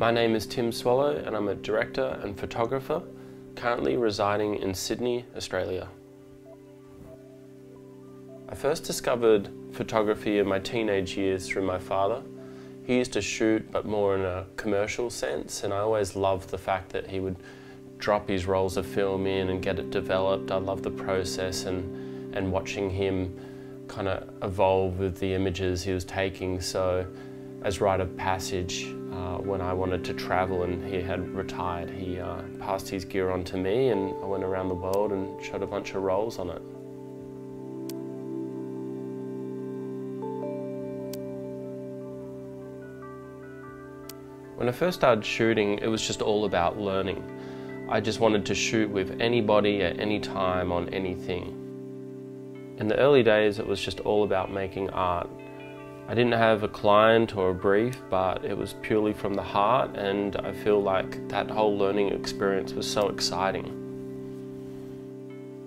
My name is Tim Swallow and I'm a director and photographer currently residing in Sydney, Australia. I first discovered photography in my teenage years through my father. He used to shoot but more in a commercial sense and I always loved the fact that he would drop his rolls of film in and get it developed. I loved the process and, and watching him kind of evolve with the images he was taking. So as rite of passage, uh, when I wanted to travel and he had retired, he uh, passed his gear on to me and I went around the world and shot a bunch of rolls on it. When I first started shooting, it was just all about learning. I just wanted to shoot with anybody at any time on anything. In the early days, it was just all about making art I didn't have a client or a brief, but it was purely from the heart, and I feel like that whole learning experience was so exciting.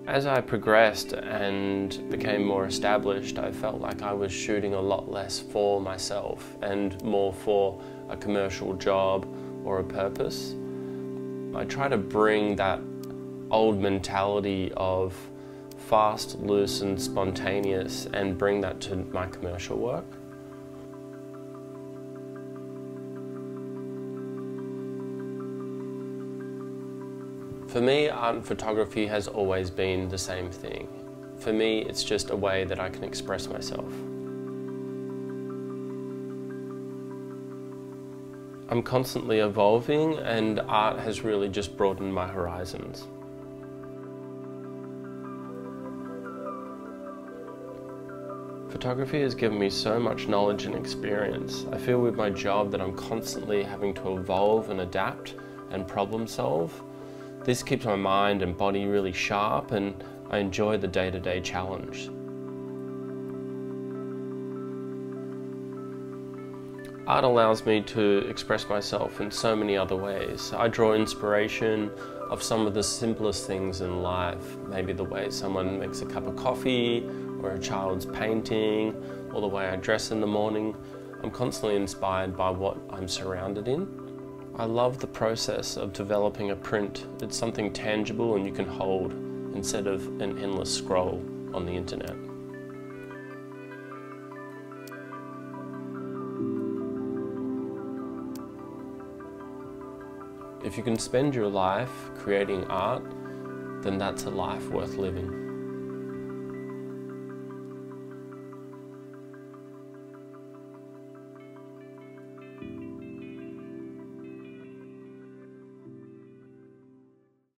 As I progressed and became more established, I felt like I was shooting a lot less for myself and more for a commercial job or a purpose. I try to bring that old mentality of fast, loose and spontaneous and bring that to my commercial work. For me, art and photography has always been the same thing. For me, it's just a way that I can express myself. I'm constantly evolving and art has really just broadened my horizons. Photography has given me so much knowledge and experience. I feel with my job that I'm constantly having to evolve and adapt and problem solve this keeps my mind and body really sharp and I enjoy the day-to-day -day challenge. Art allows me to express myself in so many other ways. I draw inspiration of some of the simplest things in life. Maybe the way someone makes a cup of coffee, or a child's painting, or the way I dress in the morning. I'm constantly inspired by what I'm surrounded in. I love the process of developing a print. It's something tangible and you can hold instead of an endless scroll on the internet. If you can spend your life creating art, then that's a life worth living.